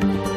Bye.